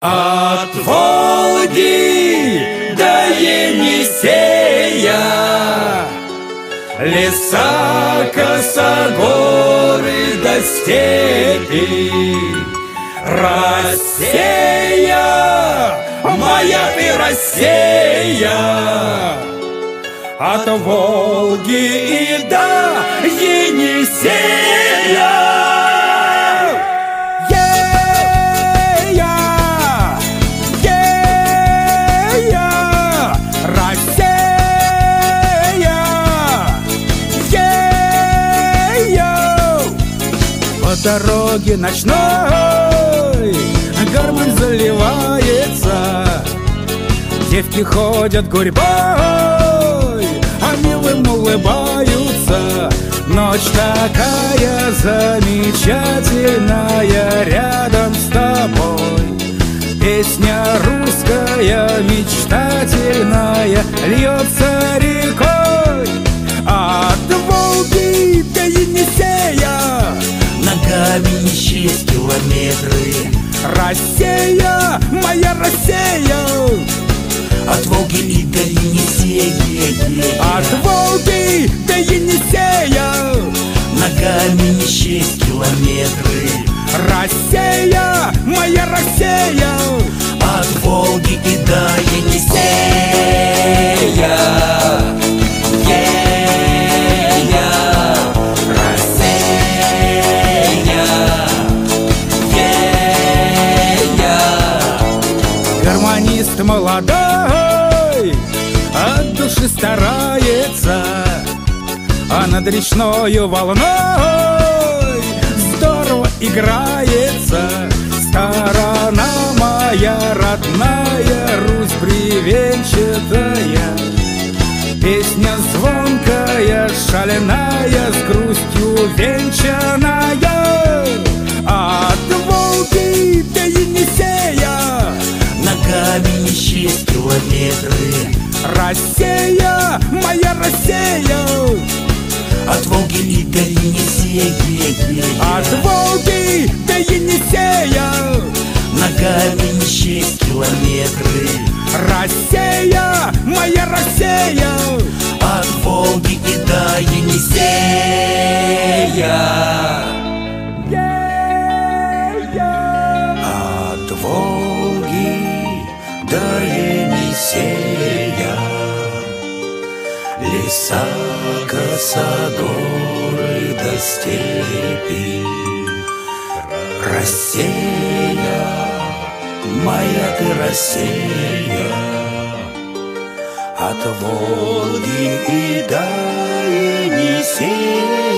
От Волги до Енисея. Леса, косогоры до степи. Россия, моя ты Россия От Волги и до Енисея дороге ночной Гармонь заливается. Девки ходят гурьбой А милым улыбаются. Ночь такая замечательная Рядом с тобой. Песня русская, мечтательная Льется рекой не счесть километры. Россия, моя Россия! От Волги и до Енисея. От Волги до Енисея! Ногами не счесть километры. Россия, моя Россия! От Волги гармонист молодой От души старается А над речною волной Здорово играется. Сторона моя родная Русь бревенчатая Песня звонкая, шаленая С грустью венчаная Счесть километры Россия, моя Россия! От Волги и до Енисея От Волги до Енисея! Ногами счесть километры. Россия, моя Россия! От до Енисея. Леса, коса, горы до степи. Россия, моя ты Россия, От Волги и до Енисея.